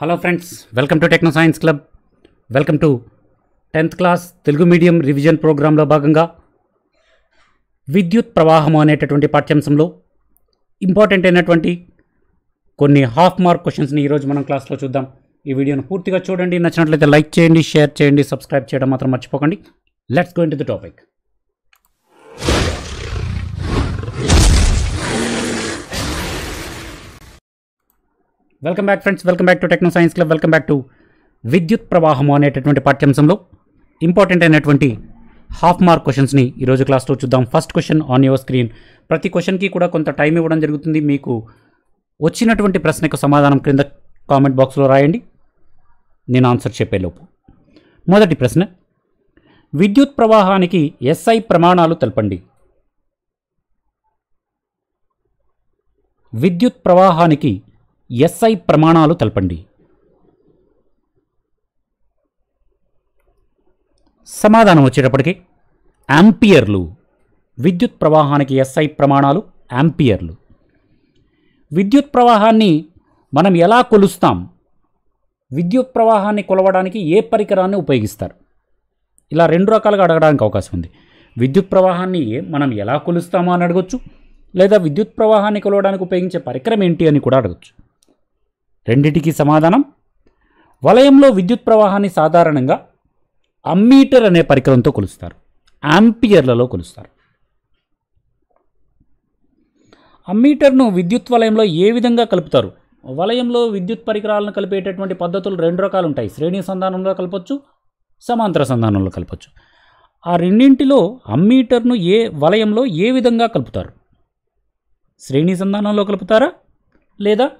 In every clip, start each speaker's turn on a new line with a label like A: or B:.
A: Hello friends welcome to techno science club welcome to tenth class Telugu medium revision ప్రోగ్రాంలో భాగంగా విద్యుత్ ప్రవాహం అనేటటువంటి పాఠ్యాంశంలో ఇంపార్టెంట్ అయినటువంటి కొన్ని హాఫ్ మార్క్ క్వశ్చన్స్ని ఈరోజు మనం క్లాస్లో చూద్దాం. ఈ వీడియోను పూర్తిగా చూడండి. నచ్చినట్లయితే లైక్ చేయండి షేర్ చేయండి సబ్స్క్రైబ్ చేయడం మాత్రం మర్చిపోకండి. Let's go into the topic welcome back friends welcome back to techno science club welcome back to విద్యుత్ ప్రవాహము అనేటటువంటి పాఠ్యాంశంలో ఇంపార్టెంట్ అయినటువంటి హాఫ్ మార్క్ క్వశ్చన్స్ని ఈరోజు క్లాస్లో చూద్దాం. First question on your screen ప్రతి క్వశ్చన్కి కూడా కొంత టైం ఇవ్వడం జరుగుతుంది. మీకు వచ్చినటువంటి ప్రశ్నకు సమాధానం క్రింద కామెంట్ బాక్స్లో రాయండి. నేను ఆన్సర్ చెప్పేలోపు మొదటి ప్రశ్న. విద్యుత్ ప్రవాహానికి ఎస్ఐ ప్రమాణాలు తెలపండి. విద్యుత్ ప్రవాహానికి ఎస్ఐ ప్రమాణాలు తెలపండి. సమాధానం వచ్చేటప్పటికి యాంపియర్లు విద్యుత్ ప్రవాహానికి ఎస్ఐ ప్రమాణాలు యాంపియర్లు విద్యుత్ ప్రవాహాన్ని మనం ఎలా కొలుస్తాం? విద్యుత్ ప్రవాహాన్ని కొలవడానికి ఏ పరికరాన్ని ఉపయోగిస్తారు? ఇలా రెండు రకాలుగా అడగడానికి అవకాశం ఉంది. విద్యుత్ ప్రవాహాన్ని మనం ఎలా కొలుస్తామో అని అడగొచ్చు లేదా విద్యుత్ ప్రవాహాన్ని కొలవడానికి ఉపయోగించే పరికరం ఏంటి అని కూడా అడగచ్చు. రెండిటికి సమాధానం. వలయంలో విద్యుత్ ప్రవాహాన్ని సాధారణంగా అమ్మీటర్ అనే పరికరంతో కొలుస్తారు. యాంపియర్లలో కొలుస్తారు. అమ్మీటర్ను విద్యుత్ వలయంలో ఏ విధంగా కలుపుతారు? వలయంలో విద్యుత్ పరికరాలను కలిపేటటువంటి పద్ధతులు రెండు రకాలు ఉంటాయి శ్రేణి సంధానంలో కలపచ్చు సమాంతర సంధానంలో కలపచ్చు. ఆ రెండింటిలో అమ్మీటర్ను ఏ వలయంలో ఏ విధంగా కలుపుతారు? శ్రేణి సంధానంలో కలుపుతారా? లేదా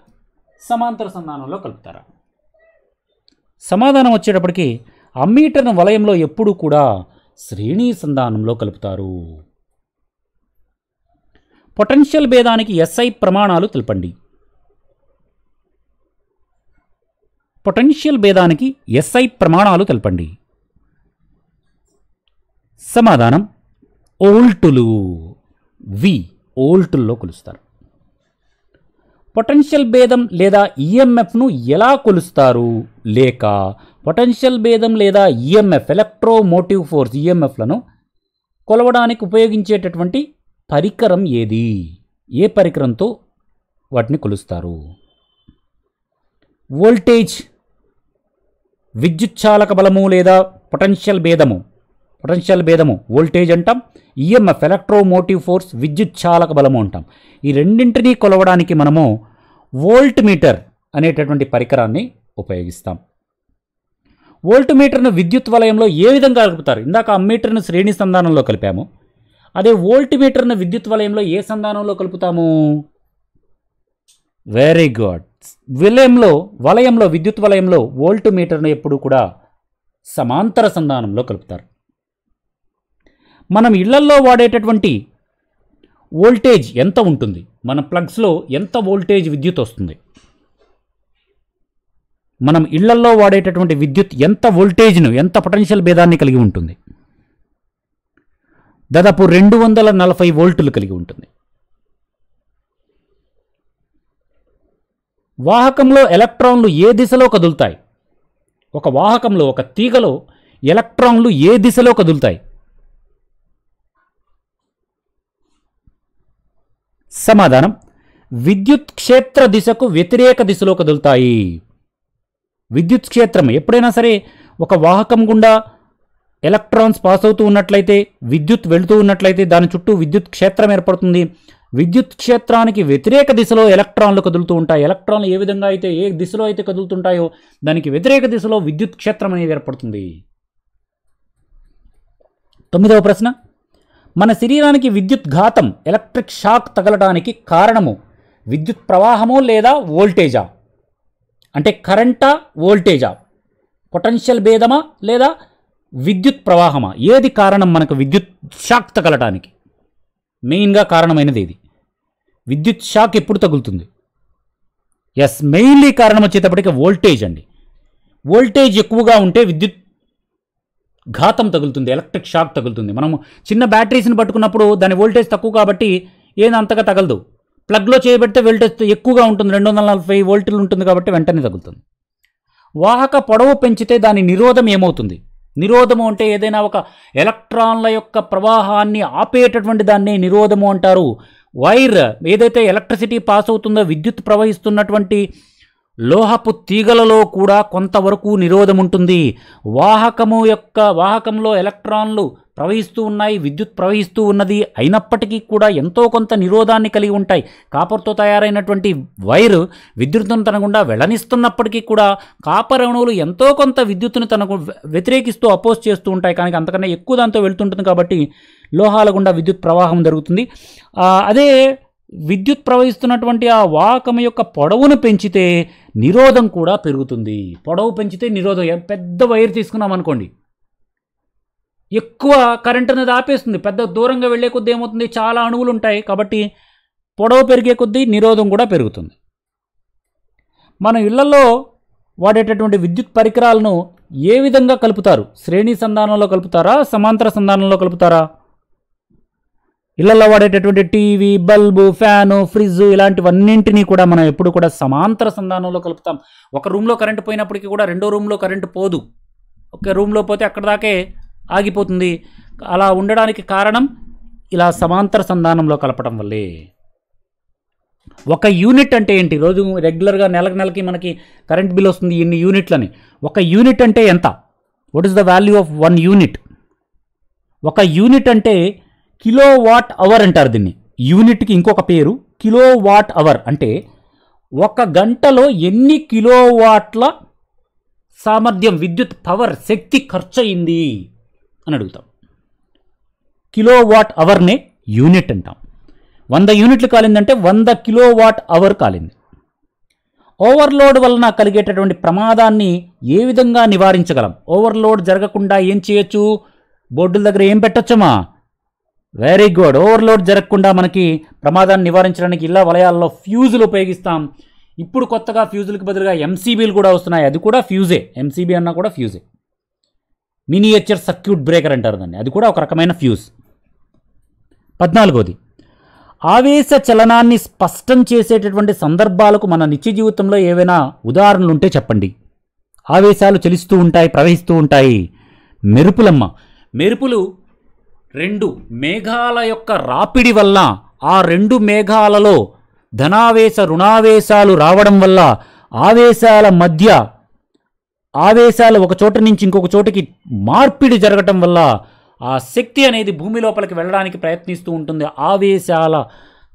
A: సమాంతర సంధానంలో కలుపుతారా. సమాధానం వచ్చేటప్పటికి అమ్మీటర్ను వలయంలో ఎప్పుడూ కూడా శ్రేణీ సంధానంలో కలుపుతారు. పొటెన్షియల్ భేదానికి ఎస్ఐ ప్రమాణాలు తెలపండి. పొటెన్షియల్ భేదానికి ఎస్ఐ ప్రమాణాలు తెలపండి. సమాధానం ఓల్టులు వి ఓల్టుల్లో కొలుస్తారు. పొటెన్షియల్ భేదం లేదా ఈఎంఎఫ్ను ఎలా కొలుస్తారు? లేక పొటెన్షియల్ భేదం లేదా ఈఎంఎఫ్ ఎలక్ట్రోమోటివ్ ఫోర్స్ ఈఎంఎఫ్లను కొలవడానికి ఉపయోగించేటటువంటి పరికరం ఏది? ఏ పరికరంతో వాటిని కొలుస్తారు? వోల్టేజ్ విద్యుచ్చాలక బలము లేదా పొటెన్షియల్ భేదము. పొటెన్షియల్ భేదము వోల్టేజ్ అంటాం ఈఎంఎఫ్ ఎలక్ట్రోమోటివ్ ఫోర్స్ విద్యుచ్చాలక బలము అంటాం. ఈ రెండింటినీ కొలవడానికి మనము వోల్ట్ మీటర్ అనేటటువంటి పరికరాన్ని ఉపయోగిస్తాం. వోల్ట్ మీటర్ను విద్యుత్ వలయంలో ఏ విధంగా కలుపుతారు? ఇందాక అమ్మీటర్ను శ్రేణి సంధానంలో కలిపాము. అదే వోల్ట్ మీటర్ను విద్యుత్ వలయంలో ఏ సంధానంలో కలుపుతాము? వెరీ గుడ్ విలయంలో వలయంలో విద్యుత్ వలయంలో వోల్ట్ మీటర్ను ఎప్పుడు కూడా సమాంతర సంధానంలో కలుపుతారు. మనం ఇళ్ళల్లో వాడేటటువంటి వోల్టేజ్ ఎంత ఉంటుంది? మన ప్లగ్స్లో ఎంత వోల్టేజ్ విద్యుత్ వస్తుంది? మనం ఇళ్ళల్లో వాడేటటువంటి విద్యుత్ ఎంత వోల్టేజ్ను ఎంత పొటెన్షియల్ భేదాన్ని కలిగి ఉంటుంది? దాదాపు రెండు వందల నలభై వోల్టులు కలిగి ఉంటుంది. వాహకంలో ఎలక్ట్రాన్లు ఏ దిశలో కదులుతాయి? ఒక వాహకంలో ఒక తీగలో ఎలక్ట్రాన్లు ఏ దిశలో కదులుతాయి? సమాధానం. విద్యుత్ క్షేత్ర దిశకు వ్యతిరేక దిశలో కదులుతాయి. విద్యుత్ క్షేత్రం ఎప్పుడైనా సరే ఒక వాహకం గుండా ఎలక్ట్రాన్స్ పాస్ అవుతూ ఉన్నట్లయితే విద్యుత్ వెళుతూ ఉన్నట్లయితే దాని చుట్టూ విద్యుత్ క్షేత్రం ఏర్పడుతుంది. విద్యుత్ క్షేత్రానికి వ్యతిరేక దిశలో ఎలక్ట్రాన్లు కదులుతూ ఉంటాయి. ఎలక్ట్రాన్లు ఏ విధంగా అయితే ఏ దిశలో అయితే కదులుతుంటాయో దానికి వ్యతిరేక దిశలో విద్యుత్ క్షేత్రం అనేది ఏర్పడుతుంది. తొమ్మిదవ ప్రశ్న. మన శరీరానికి విద్యుత్ ఘాతం ఎలక్ట్రిక్ షాక్ తగలడానికి కారణము విద్యుత్ ప్రవాహము లేదా వోల్టేజా? అంటే కరెంటా వోల్టేజా? పొటెన్షియల్ భేదమా లేదా విద్యుత్ ప్రవాహమా? ఏది కారణం మనకు విద్యుత్ షాక్ తగలటానికి? మెయిన్గా కారణమైనది ఇది విద్యుత్ షాక్ ఎప్పుడు తగులుతుంది? ఎస్ మెయిన్లీ కారణం వచ్చేటప్పటికి వోల్టేజ్ అండి. వోల్టేజ్ ఎక్కువగా ఉంటే విద్యుత్ ఘాతం తగులుతుంది ఎలక్ట్రిక్ షాక్ తగులుతుంది. మనం చిన్న బ్యాటరీస్ని పట్టుకున్నప్పుడు దాని వోల్టేజ్ తక్కువ కాబట్టి ఏది అంతగా తగలదు. ప్లగ్లో చేయబెడితే వోల్టేజ్ ఎక్కువగా ఉంటుంది రెండు వందల నలభై వోల్టులు ఉంటుంది కాబట్టి వెంటనే తగులుతుంది. వాహక పొడవు పెంచితే దాని నిరోధం ఏమవుతుంది? నిరోధము అంటే ఏదైనా ఒక ఎలక్ట్రాన్ల యొక్క ప్రవాహాన్ని ఆపేటటువంటి దాన్ని నిరోధము అంటారు. వైర్ ఏదైతే ఎలక్ట్రిసిటీ పాస్ అవుతుందో విద్యుత్ ప్రవహిస్తున్నటువంటి లోహపు తీగలలో కూడా కొంతవరకు నిరోధం ఉంటుంది వాహకము యొక్క వాహకంలో ఎలక్ట్రాన్లు ప్రవహిస్తూ ఉన్నాయి విద్యుత్ ప్రవహిస్తూ ఉన్నది. అయినప్పటికీ కూడా ఎంతో కొంత నిరోధాన్ని కలిగి ఉంటాయి. కాపర్తో తయారైనటువంటి వైర్ విద్యుత్తును తన గుండా వెళ్ళనిస్తున్నప్పటికీ కూడా కాపర్ అణువులు ఎంతో కొంత విద్యుత్తును తనకు వ్యతిరేకిస్తూ అపోజ్ చేస్తూ ఉంటాయి. కానీ అంతకన్నా ఎక్కువ దాంతో వెళ్తుంటుంది కాబట్టి లోహాల గుండా విద్యుత్ ప్రవాహం జరుగుతుంది. అదే విద్యుత్ ప్రవహిస్తున్నటువంటి ఆ వాహకం యొక్క పొడవును పెంచితే నిరోధం కూడా పెరుగుతుంది. పొడవు పెంచితే నిరోధం. పెద్ద వైర్ తీసుకున్నాం అనుకోండి. ఎక్కువ కరెంట్ అనేది ఆపేస్తుంది. పెద్ద దూరంగా వెళ్ళే కొద్దీ ఏమవుతుంది? చాలా అణువులు ఉంటాయి కాబట్టి పొడవు పెరిగే కొద్దీ నిరోధం కూడా పెరుగుతుంది. మన ఇళ్ళలో వాడేటటువంటి విద్యుత్ పరికరాలను ఏ విధంగా కలుపుతారు? శ్రేణి సంధానంలో కలుపుతారా? సమాంతర సంధానంలో కలుపుతారా? ఇళ్ళలో వాడేటటువంటి టీవీ బల్బు ఫ్యాను ఫ్రిడ్జ్ ఇలాంటివన్నింటినీ కూడా మనం ఎప్పుడు కూడా సమాంతర సంధానంలో కలుపుతాం. ఒక రూమ్లో కరెంటు పోయినప్పటికీ కూడా రెండో రూమ్లో కరెంటు పోదు. ఒక రూమ్లో పోతే అక్కడ దాకే ఆగిపోతుంది. అలా ఉండడానికి కారణం ఇలా సమాంతర సంధానంలో కలపడం వల్లే. ఒక యూనిట్ అంటే ఏంటి? రోజు రెగ్యులర్గా నెలకు నెలకి మనకి కరెంట్ బిల్ వస్తుంది ఇన్ని యూనిట్లని. ఒక యూనిట్ అంటే ఎంత? What is the value of one unit ఒక యూనిట్ అంటే కిలో వాట్ అవర్ అంటారు దీన్ని. యూనిట్కి ఇంకొక పేరు కిలో వాట్ అవర్ అంటే ఒక గంటలో ఎన్ని కిలో వాట్ల సామర్థ్యం విద్యుత్ పవర్ శక్తి ఖర్చు అయింది అని అడుగుతాం. కిలో వాట్ అవర్నే యూనిట్ అంటాం. వంద యూనిట్లు కాలిందంటే వంద కిలో వాట్ అవర్ కాలింది. ఓవర్లోడ్ వలన కలిగేటటువంటి ప్రమాదాన్ని ఏ విధంగా నివారించగలం? ఓవర్లోడ్ జరగకుండా ఏం చేయొచ్చు? బోర్డుల దగ్గర ఏం పెట్టొచ్చమా వెరీ గుడ్. ఓవర్లోడ్ జరగకుండా మనకి ప్రమాదాన్ని నివారించడానికి ఇళ్ళ వలయాల్లో ఫ్యూజులు ఉపయోగిస్తాం. ఇప్పుడు కొత్తగా ఫ్యూజులకు బదులుగా ఎంసీబీలు కూడా వస్తున్నాయి. అది కూడా ఫ్యూజే. ఎంసీబీ అన్నా కూడా ఫ్యూజే. మినియేచర్ సర్క్యూట్ బ్రేకర్ అంటారు దాన్ని. అది కూడా ఒక రకమైన ఫ్యూజ్. పద్నాలుగోది. ఆవేశ చలనాన్ని స్పష్టం చేసేటటువంటి సందర్భాలకు మన నిత్య జీవితంలో ఏవైనా ఉదాహరణలు ఉంటే చెప్పండి. ఆవేశాలు చెలిస్తూ ఉంటాయి ప్రవహిస్తూ ఉంటాయి. మెరుపులమ్మ. మెరుపులు రెండు మేఘాల యొక్క రాపిడి వల్ల ఆ రెండు మేఘాలలో ధనావేశ రుణావేశాలు రావడం వల్ల ఆవేశాల మధ్య ఆవేశాలు ఒక చోట నుంచి ఇంకొక చోటికి మార్పిడి జరగటం వల్ల ఆ శక్తి అనేది భూమి లోపలికి వెళ్ళడానికి ప్రయత్నిస్తూ ఉంటుంది. ఆవేశాల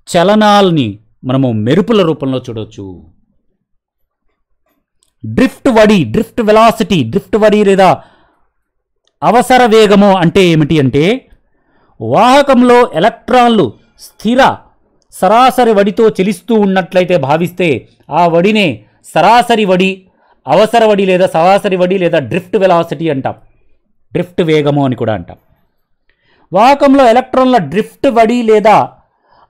A: చలనాల్ని మనము మెరుపుల రూపంలో చూడవచ్చు డ్రిఫ్ట్ వడి డ్రిఫ్ట్ వెలాసిటీ డ్రిఫ్ట్ వడి లేదా అవసర వేగము అంటే ఏమిటి అంటే వాహకంలో ఎలక్ట్రాన్లు స్థిర సరాసరి వడితో చెలిస్తూ ఉన్నట్లయితే భావిస్తే ఆ వడినే సరాసరి వడి అవసర వడి లేదా సరాసరి వడి లేదా డ్రిఫ్ట్ వెలాసిటీ అంటాం. డ్రిఫ్ట్ వేగము అని కూడా అంటాం. వాహకంలో ఎలక్ట్రాన్ల డ్రిఫ్ట్ వడి లేదా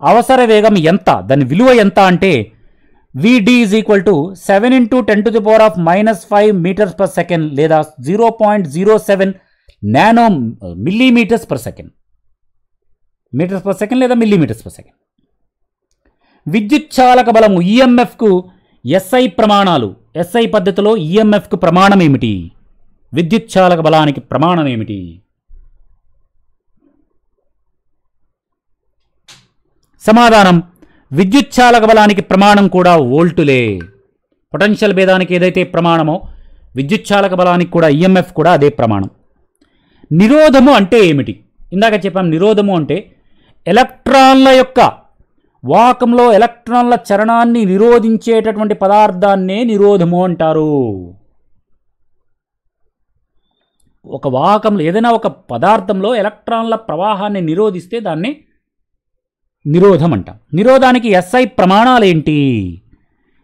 A: అవసర వేగం ఎంత? దాని విలువ ఎంత అంటే V D is equal to seven into ten to the power of minus five metres per second లేదా zero point zero seven nano millimetres per second metres per second లేదా మిల్లీమీటర్స్ పర్ సెకండ్ విద్యుత్ చాలక బలము ఈఎంఎఫ్కు SI ప్రమాణాలు SI పద్ధతిలో ఈఎంఎఫ్కు ప్రమాణం ఏమిటి? విద్యుత్ చాలక బలానికి ప్రమాణం ఏమిటి? సమాధానం విద్యుత్ చాలక బలానికి ప్రమాణం కూడా వోల్టులే. పొటెన్షియల్ భేదానికి ఏదైతే ప్రమాణమో విద్యుత్ చాలక బలానికి కూడా ఈఎంఎఫ్ కూడా అదే ప్రమాణం. నిరోధము అంటే ఏమిటి? ఇందాక చెప్పాం నిరోధము అంటే ఎలక్ట్రాన్ల యొక్క వాకంలో ఎలక్ట్రాన్ల చరణాన్ని నిరోధించేటటువంటి పదార్థాన్నే నిరోధము అంటారు. ఒక వాహకంలో ఏదైనా ఒక పదార్థంలో ఎలక్ట్రాన్ల ప్రవాహాన్ని నిరోధిస్తే దాన్ని నిరోధం అంటాం నిరోధానికి ఎస్ఐ ప్రమాణాలు ఏంటి?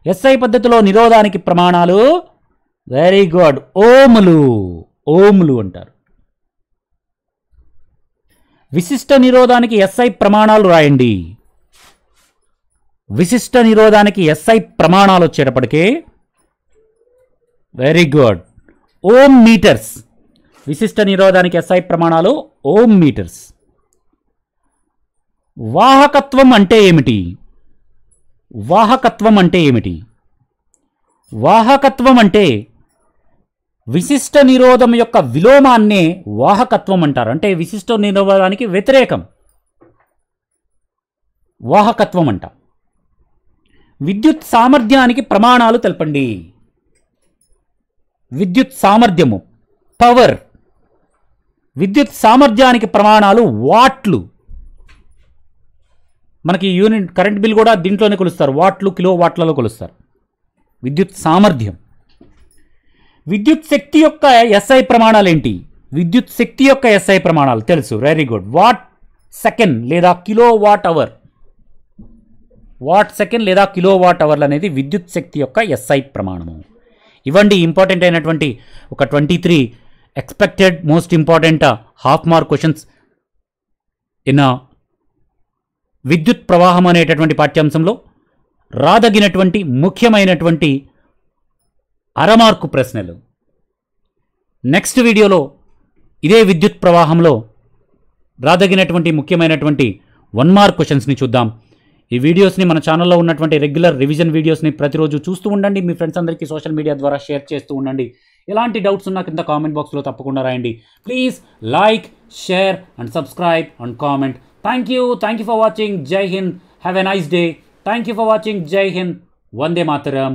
A: ఎస్ఐ పద్ధతిలో నిరోధానికి ప్రమాణాలు వెరీ గుడ్ ఓములు. ఓములు అంటారు. విశిష్ట నిరోధానికి ఎస్ఐ ప్రమాణాలు రాయండి. విశిష్ట నిరోధానికి ఎస్ఐ ప్రమాణాలు వచ్చేటప్పటికే వెరీ గుడ్. Ohm meters. విశిష్ట నిరోధానికి ఎస్ఐ ప్రమాణాలు ఓం మీటర్స్. వాహకత్వం అంటే ఏమిటి? వాహకత్వం అంటే ఏమిటి? వాహకత్వం అంటే విశిష్ట నిరోధం యొక్క విలోమాన్నే వాహకత్వం అంటారు. అంటే విశిష్ట నిరోధానికి వ్యతిరేకం. వాహకత్వం అంట. విద్యుత్ సామర్థ్యానికి ప్రమాణాలు తెలపండి. విద్యుత్ సామర్థ్యము పవర్. విద్యుత్ సామర్థ్యానికి ప్రమాణాలు వాట్లు. మనకి యూనిట్ కరెంట్ బిల్ కూడా దీంట్లోనే కొలుస్తారు. వాట్లు కిలో వాట్లలో కొలుస్తారు. విద్యుత్ సామర్థ్యం. విద్యుత్ శక్తి యొక్క ఎస్ఐ ప్రమాణాలు ఏంటి విద్యుత్ శక్తి యొక్క ఎస్ఐ ప్రమాణాలు తెలుసు. వెరీ గుడ్ వాట్ సెకండ్ లేదా kilo watt hour watt second లేదా కిలో వాట్ అవర్లు అనేది విద్యుత్ శక్తి యొక్క ఎస్ఐ ప్రమాణము. ఇవ్వండి ఇంపార్టెంట్ అయినటువంటి ఒక twenty three expected most important half mark questions in విద్యుత్ ప్రవాహం అనేటటువంటి పాఠ్యాంశంలో రాదగినటువంటి ముఖ్యమైనటువంటి అరమార్కు ప్రశ్నలు. నెక్స్ట్ వీడియోలో ఇదే విద్యుత్ ప్రవాహంలో రాదగినటువంటి ముఖ్యమైనటువంటి వన్ మార్క్ క్వశ్చన్స్ని చూద్దాం. ఈ వీడియోస్ని మన ఛానల్లో ఉన్నటువంటి రెగ్యులర్ రివిజన్ వీడియోస్ని ప్రతిరోజు చూస్తూ ఉండండి. మీ ఫ్రెండ్స్ అందరికీ సోషల్ మీడియా ద్వారా షేర్ చేస్తూ ఉండండి. ఎలాంటి డౌట్స్ ఉన్నా కింద కామెంట్ బాక్స్లో తప్పకుండా రాయండి. Please like share and subscribe and comment thank you thank you for watching జై Hind have a nice day thank you for watching జై హింద్ వందే మాతరం